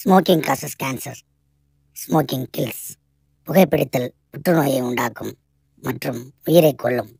Smoking causes cancer smoking kills புகைப்பிடித்தல் புற்றுநோயை உண்டாக்கும் மற்றும் உயிரை கொள்ளும்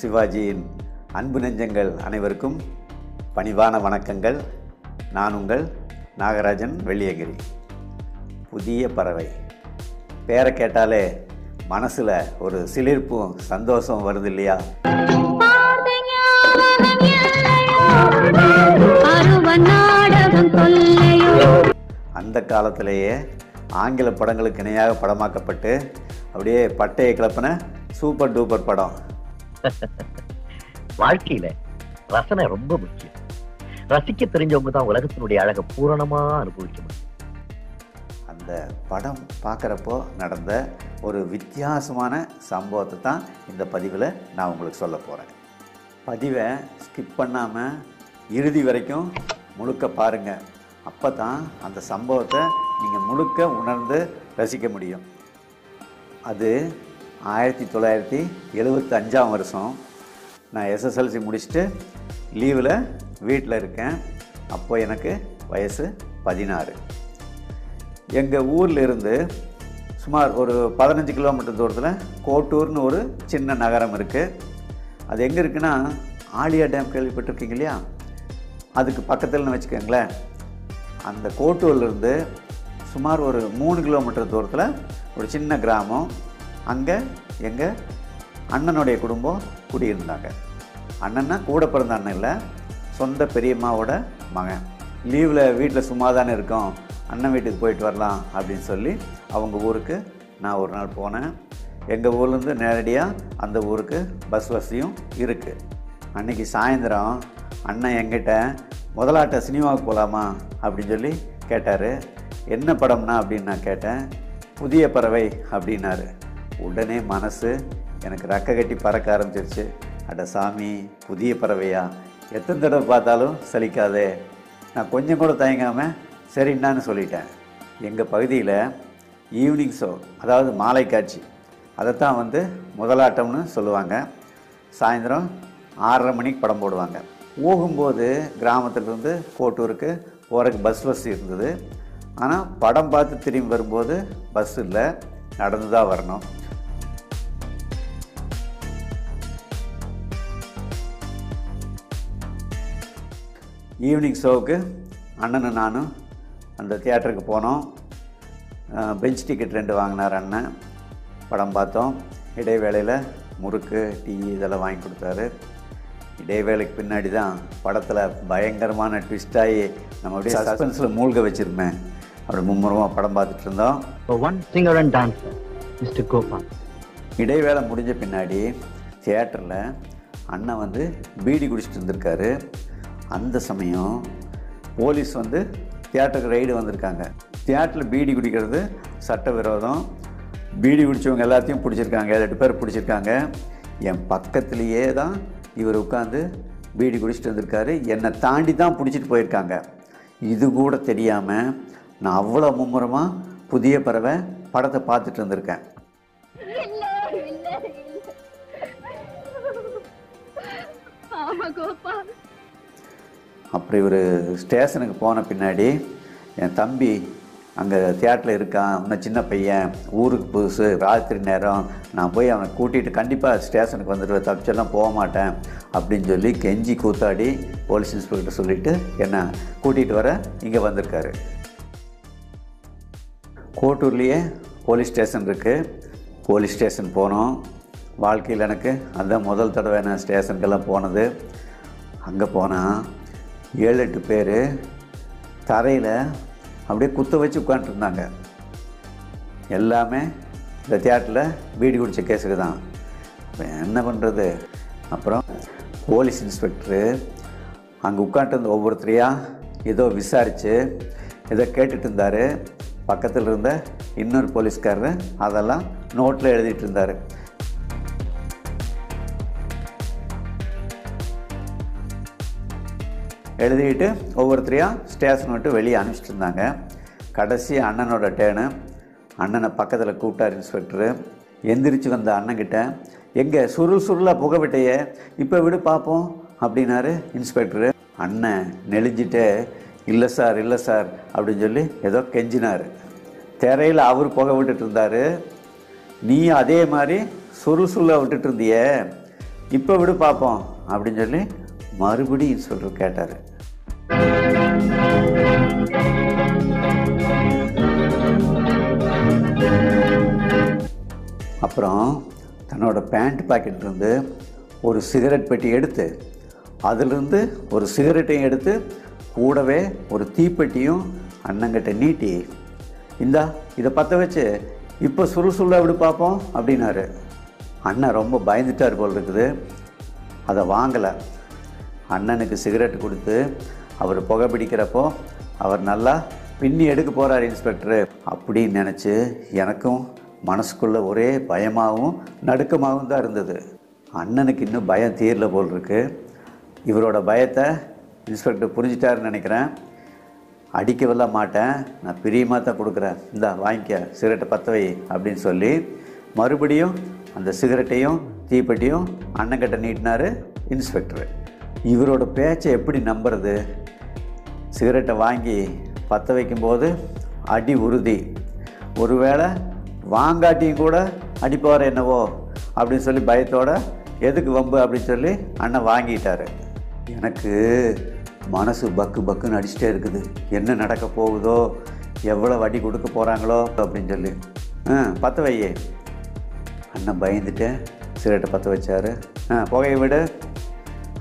சிவாஜியின் அன்பு நெஞ்சங்கள் அனைவருக்கும் பணிவான வணக்கங்கள். நான் உங்கள் நாகராஜன் வெள்ளியங்கிரி புதிய பறவை. பேரை கேட்டாலே மனசில் ஒரு சிலிர்ப்பும் சந்தோஷம் வருது இல்லையா? அந்த காலத்திலேயே ஆங்கில படங்களுக்கு இணையாக படமாக்கப்பட்டு அப்படியே பட்டையை கிளப்பின சூப்பர் டூப்பர் படம். வாழ்க்கையில ரசனை ரொம்ப முக்கியம். ரசிக்க தெரிஞ்சவங்க தான் உலகத்தினுடைய அழகை பூரணமா அனுபவிக்க முடியும். அந்த படம் பார்க்குறப்போ நடந்த ஒரு வித்தியாசமான சம்பவத்தை தான் இந்த பதிவில் நான் உங்களுக்கு சொல்ல போகிறேன் பதிவை ஸ்கிப் பண்ணாமல் இறுதி வரைக்கும் முழுக்க பாருங்கள் அப்போ தான் அந்த சம்பவத்தை நீங்கள் முழுக்க உணர்ந்து ரசிக்க முடியும். அது ஆயிரத்தி தொள்ளாயிரத்தி எழுபத்தி அஞ்சாம் வருஷம் நான் எஸ்எஸ்எல்சி முடிச்சுட்டு லீவில் வீட்டில் இருக்கேன். அப்போ எனக்கு வயசு பதினாறு. எங்கள் ஊரில் இருந்து சுமார் ஒரு பதினஞ்சு கிலோமீட்டர் தூரத்தில் கோட்டூர்னு ஒரு சின்ன நகரம் இருக்குது அது எங்கே இருக்குன்னா ஆலியா டேம் கேள்விப்பட்டிருக்கீங்க இல்லையா? அதுக்கு பக்கத்தில்னு வச்சுக்கோங்களேன். அந்த கோட்டூர்லேருந்து சுமார் ஒரு மூணு கிலோமீட்டர் தூரத்தில் ஒரு சின்ன கிராமம். அங்கே எங்கள் அண்ணனுடைய குடும்பம் குடியிருந்தாங்க. அண்ணன்னா கூட பிறந்த அண்ணன் இல்லை சொந்த பெரியம்மாவோட மகன். லீவில் வீட்டில் சும்மா தானே இருக்கோம். அண்ணன் வீட்டுக்கு போயிட்டு வரலாம் அப்படின்னு சொல்லி அவங்க ஊருக்கு நான் ஒரு நாள் போனேன். எங்கள் ஊர்லேருந்து நேரடியாக அந்த ஊருக்கு பஸ் வசதியும் இருக்குது அன்றைக்கி சாயந்தரம் அண்ணன் எங்கிட்ட முதலாட்ட சினிமாவுக்கு போகலாமா அப்படின்னு சொல்லி கேட்டார். என்ன படம்னா? அப்படின்னு நான் கேட்டேன். புதிய பறவை அப்படின்னாரு. உடனே மனசு எனக்கு ரக்க கட்டி பறக்க ஆரம்பிச்சிருச்சு. அட சாமி புதிய பறவையா? எத்தனை தடவை பார்த்தாலும் சலிக்காதே. நான் கொஞ்சம் கூட தயங்காமல் சரின்னான்னு சொல்லிட்டேன். எங்கள் பகுதியில் ஈவினிங் ஷோ அதாவது மாலை காட்சி அதைத்தான் வந்து முதலாட்டம்னு சொல்லுவாங்க. சாயந்தரம் ஆறரை மணிக்கு படம் போடுவாங்க. போகும்போது கிராமத்துலேருந்து கோட்டூருக்கு போகிறதுக்கு பஸ் வசதி இருந்தது. ஆனால் படம் பார்த்து திரும்பி வரும்போது பஸ் இல்லை நடந்து தான் வரணும். ஈவினிங் ஷோவுக்கு அண்ணனும் நானும் அந்த தியேட்டருக்கு போனோம். பெஞ்ச் டிக்கெட் ரெண்டு வாங்கினார் அண்ணன். படம் பார்த்தோம். இடைவேளையில் முறுக்கு டீ இதெல்லாம் வாங்கி கொடுத்தாரு. இடைவேளைக்கு பின்னாடி தான் படத்தில் பயங்கரமான ட்விஸ்ட் ஆகி நம்ம அப்படியே சஸ்பென்ஸில் மூழ்க வச்சுருப்பேன் அப்படி மும்முரமாக படம் பார்த்துட்டு இருந்தோம். One singer and dancer mister Gopal இடைவேளை முடிஞ்ச பின்னாடி தியேட்டரில் அண்ணன் வந்து பீடி குடிச்சிட்டு இருந்திருக்காரு. அந்த சமயம் போலீஸ் வந்து தியேட்டருக்கு ரைடு வந்திருக்காங்க. தியேட்டரில் பீடி குடிக்கிறது சட்டவிரோதம். பீடி குடித்தவங்க எல்லாத்தையும் பிடிச்சிருக்காங்க ரெண்டு பேர் பிடிச்சிருக்காங்க. என் பக்கத்துலேயே தான் இவர் உட்காந்து பீடி குடிச்சிட்டு வந்திருக்காரு. என்னை தாண்டி தான் பிடிச்சிட்டு போயிருக்காங்க. இது கூட தெரியாமல் நான் அவ்வளோ மும்முரமாக புதிய பறவை படத்தை பார்த்துட்டு வந்திருக்கேன். ஆமா கோபால் அப்படி ஒரு ஸ்டேஷனுக்கு போன பின்னாடி என் தம்பி அங்கே தியேட்டரில் இருக்கான். இன்னும் சின்ன பையன். ஊருக்கு புதுசு. ராத்திரி நேரம். நான் போய் அவனை கூட்டிகிட்டு கண்டிப்பாக ஸ்டேஷனுக்கு வந்துடுவேன் தப்பிச்செல்லாம் போக மாட்டேன் அப்படின்னு சொல்லி கெஞ்சி கூத்தாடி போலீஸ் இன்ஸ்பெக்டர் சொல்லிவிட்டு என்னை கூட்டிகிட்டு வர இங்கே வந்திருக்காரு. கோட்டூர்லேயே போலீஸ் ஸ்டேஷன் இருக்குது போலீஸ் ஸ்டேஷன் போனோம். வாழ்க்கையில் எனக்கு அதுதான் முதல் தடவை நான் ஸ்டேஷனுக்கெல்லாம் போனது. அங்கே போனால் ஏழு எட்டு பேர் தரையில் அப்படியே குத்த வச்சு உட்காந்துருந்தாங்க எல்லாமே இந்த தியேட்டரில் பீடி குடித்த கேஸுக்கு தான். அப்போ என்ன பண்ணுறது அப்புறம் போலீஸ் இன்ஸ்பெக்டரு அங்கே உட்காந்துட்டு ஒவ்வொருத்தரையாக ஏதோ விசாரித்து ஏதோ கேட்டுட்டு இருந்தார். பக்கத்தில் இருந்த இன்னொரு போலீஸ்காரர் அதெல்லாம் நோட்டில் எழுதிட்டு இருந்தார். எழுதிட்டு ஒவ்வொருத்தரையும் ஸ்டேஷன் விட்டு வெளியே அனுப்பிச்சிட்டு இருந்தாங்க கடைசி அண்ணனோட டேனு அண்ணனை பக்கத்தில் கூப்பிட்டார் இன்ஸ்பெக்டரு எந்திரிச்சு வந்த அண்ணங்கிட்ட எங்கே சுருள் சுருளாக புகவிட்டையே இப்போ விடு பார்ப்போம் அப்படின்னாரு இன்ஸ்பெக்டரு அண்ணன் நெளிஞ்சிட்டே இல்லை சார் இல்லை சார் அப்படின்னு சொல்லி ஏதோ கெஞ்சினார். திரையில் அவர் புகை விட்டுட்டு இருந்தார் நீ அதே மாதிரி சுருள் சுருளை விட்டுட்டு இருந்தியே இப்போ விடு பார்ப்போம் அப்படின்னு சொல்லி மறுபடியும் இன்ஸ்பெக்டர் கேட்டார். அப்புறம் தன்னோட பேண்ட் பாக்கெட்லேருந்து ஒரு சிகரெட் பெட்டி எடுத்து அதிலிருந்து ஒரு சிகரெட்டையும் எடுத்து கூடவே ஒரு தீப்பெட்டியும் அண்ணங்கிட்ட நீட்டி இந்தா இதை பற்ற வச்சு இப்போ சுறுசுறுல விடு பார்ப்போம் அப்படின்னாரு. அண்ணன் ரொம்ப பயந்துட்டார் போல் இருக்குது. அதை வாங்கலை. அண்ணனுக்கு சிகரெட் கொடுத்து அவர் புகை பிடிக்கிறப்போ அவர் நல்லா பின்னி எடுக்க போகிறார் இன்ஸ்பெக்டரு அப்படின்னு நினச்சி எனக்கும் மனசுக்குள்ளே ஒரே பயமாகவும் நடுக்கமாகவும் தான் இருந்தது. அண்ணனுக்கு இன்னும் பயம் தீரல போல் இருக்கு இவரோட பயத்தை இன்ஸ்பெக்டர் புரிஞ்சிட்டாருன்னு நினைக்கிறேன். அடிக்கவெல்லாம் மாட்டேன். நான் பிரியமாக தான் கொடுக்குறேன். இந்தா வாங்கிக்க. சிகரெட்டை பற்ற வை அப்படின்னு சொல்லி மறுபடியும் அந்த சிகரெட்டையும் தீப்பெட்டியும் அண்ணன்கிட்ட நீட்டினாரு இன்ஸ்பெக்டரு. இவரோட பேச்சை எப்படி நம்புறது? சிகரெட்டை வாங்கி பற்ற வைக்கும்போது அடி உறுதி. ஒருவேளை வாங்காட்டியும் கூட அடிப்பார் என்னவோ அப்படின்னு சொல்லி பயத்தோட எதுக்கு வம்பு? அப்படின்னு சொல்லி அண்ணன் வாங்கிட்டார். எனக்கு மனசு பக்கு பக்குன்னு அடிச்சிட்டே இருக்குது. என்ன நடக்க போகுதோ எவ்வளோ வட்டி கொடுக்க போகிறாங்களோ அப்படின்னு சொல்லி. ஆ பற்ற வையே. அண்ணன் பயந்துட்டு சிகரெட்டை பற்ற வச்சாரு. ஆ புகையை விட.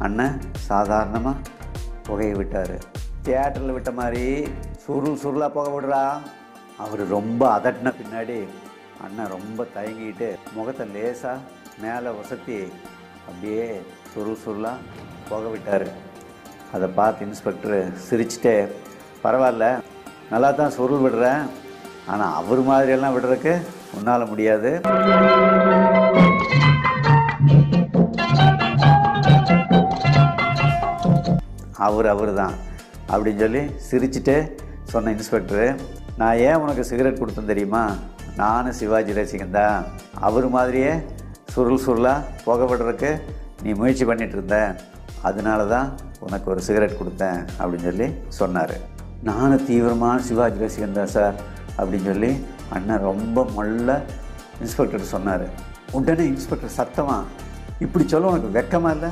அண்ணன் சாதாரணமாக புகையை விட்டார். தியேட்டரில் விட்ட மாதிரி சுருள் சுருளாக புகை விடுறா அவர் ரொம்ப அதட்டின பின்னாடி அண்ணன் ரொம்ப தயங்கிட்டு முகத்தை லேசாக மேலே வசத்தி அப்படியே சுருள் சுருளாக புகை விட்டார். அதை பார்த்து இன்ஸ்பெக்டர் சிரிச்சுட்டே பரவாயில்ல நல்லா தான் சுருள் விடுறேன். ஆனால் அவர் மாதிரியெல்லாம் விடுறதுக்கு உன்னால் முடியாது. அவர் அவர் தான் அப்படின்னு சொல்லி சிரிச்சிட்டு சொன்ன இன்ஸ்பெக்டரு நான் ஏன் உனக்கு சிகரெட் கொடுத்தேன் தெரியுமா? நானும் சிவாஜி ரசிகன் தான். அவர் மாதிரியே சுருள் சுருளாக புகைப்படுறதுக்கு நீ முயற்சி பண்ணிட்டு இருந்த. அதனால தான் உனக்கு ஒரு சிகரெட் கொடுத்தேன் அப்படின்னு சொல்லி சொன்னார். நானும் தீவிரமான சிவாஜி ரசிகன் தான் சார் அப்படின்னு சொல்லி அண்ணன் ரொம்ப மொல்ல இன்ஸ்பெக்டர் சொன்னார். உடனே இன்ஸ்பெக்டர் சத்தமா இப்படி சொல்ல உனக்கு வெக்கமாக இல்லை?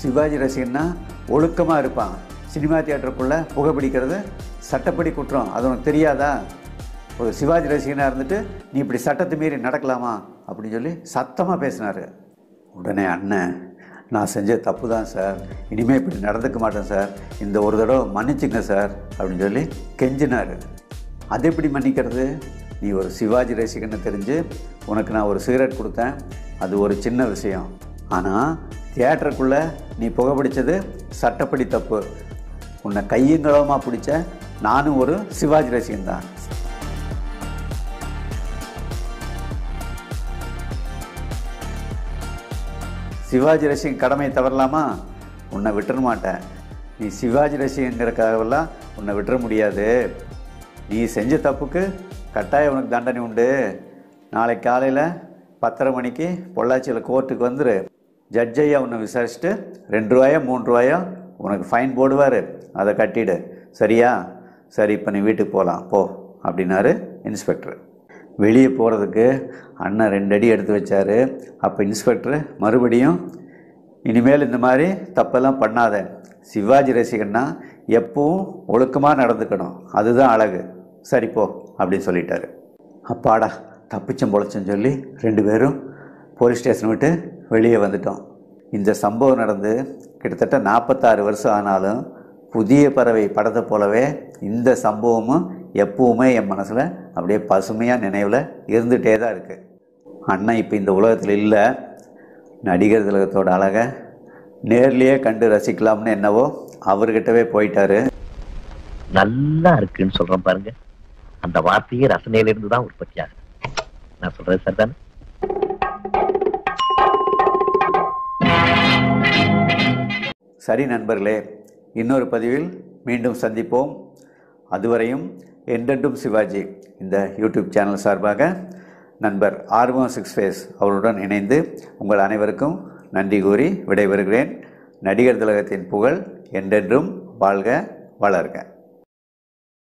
சிவாஜி ரசிகன்னா ஒழுக்கமாக இருப்பான். சினிமா தியேட்டருக்குள்ளே புகைப்பிடிக்கிறது சட்டப்படி குற்றம். அது உனக்கு தெரியாதா? ஒரு சிவாஜி ரசிகனாக இருந்துட்டு நீ இப்படி சட்டத்தை மீறி நடக்கலாமா? அப்படின்னு சொல்லி சத்தமாக பேசினார். உடனே அண்ணன் நான் செஞ்ச தப்பு தான் சார். இனிமேல் இப்படி நடந்துக்க மாட்டேன் சார். இந்த ஒரு தடவை மன்னிச்சுங்க சார். அப்படின்னு சொல்லி கெஞ்சினார். அது எப்படி மன்னிக்கிறது? நீ ஒரு சிவாஜி ரசிகன்னு தெரிஞ்சு உனக்கு நான் ஒரு சிகரெட் கொடுத்தேன். அது ஒரு சின்ன விஷயம். ஆனால் தியேட்டருக்குள்ளே நீ புகைப்பிடிச்சது சட்டப்படி தப்பு. உன்னை கையங்களமாக பிடிச்ச நானும் ஒரு சிவாஜி ரசிகன் தான். சிவாஜி ரசிகன் கடமையை தவறலாமா? உன்னை விட்டுற மாட்டேன். நீ சிவாஜி ரசிகங்கிறக்காகவெல்லாம் உன்னை விட்டுற முடியாது. நீ செஞ்ச தப்புக்கு கட்டாயம் உனக்கு தண்டனை உண்டு. நாளைக்கு காலையில் பத்தரை மணிக்கு பொள்ளாச்சியில் கோர்ட்டுக்கு வந்துடு ஜட்ஜ் ஐயா உன்னை விசாரிச்சுட்டு ரெண்டு ரூபாயா மூணு ரூபாயா உனக்கு ஃபைன் போடுவார். அதை கட்டிடு. சரியா? சரி இப்போ நீ வீட்டுக்கு போகலாம் போ அப்படின்னாரு இன்ஸ்பெக்டர் வெளியே போகிறதுக்கு அண்ணன் ரெண்டு அடி எடுத்து வச்சார். அப்போ இன்ஸ்பெக்டர் மறுபடியும் இனிமேல் இந்த மாதிரி தப்பெல்லாம் பண்ணாத. சிவாஜி ரசிகன்னா எப்பவும் ஒழுக்கமாக நடந்துக்கணும். அதுதான் அழகு. சரி போ அப்படின்னு சொல்லிட்டாரு. அப்பாடா தப்பிச்சம் பொழைச்சன்னு சொல்லி ரெண்டு பேரும் போலீஸ் ஸ்டேஷன் விட்டு வெளியே வந்துட்டோம். இந்த சம்பவம் நடந்து கிட்டத்தட்ட நாற்பத்தாறு வருஷம் ஆனாலும் புதிய பறவை படத்தை போலவே இந்த சம்பவமும் எப்பவுமே என் மனசில் அப்படியே பசுமையாக நினைவில் இருந்துகிட்டே தான் இருக்குது அண்ணன் இப்போ இந்த உலகத்தில் இல்லை. நடிகர் திலகத்தோட அழகை நேர்லேயே கண்டு ரசிக்கலாம்னு என்னவோ அவர்கிட்டவே போயிட்டாரு. நல்லா இருக்குன்னு சொல்கிறேன் பாருங்க. அந்த வார்த்தையே ரசனையிலிருந்து தான் உற்பத்தி ஆகுது நான் சார் தானே சரி நண்பர்களே இன்னொரு பதிவில் மீண்டும் சந்திப்போம். அதுவரையும் என்றென்றும் சிவாஜி இந்த யூடியூப் சேனல் சார்பாக நண்பர் ஆர்வம் சிக்ஸ் ஃபேஸ் அவருடன் இணைந்து உங்கள் அனைவருக்கும் நன்றி கூறி விடைபெறுகிறேன். நடிகர் திலகத்தின் புகழ் என்றென்றும் வாழ்க வளர்க.